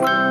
Bye.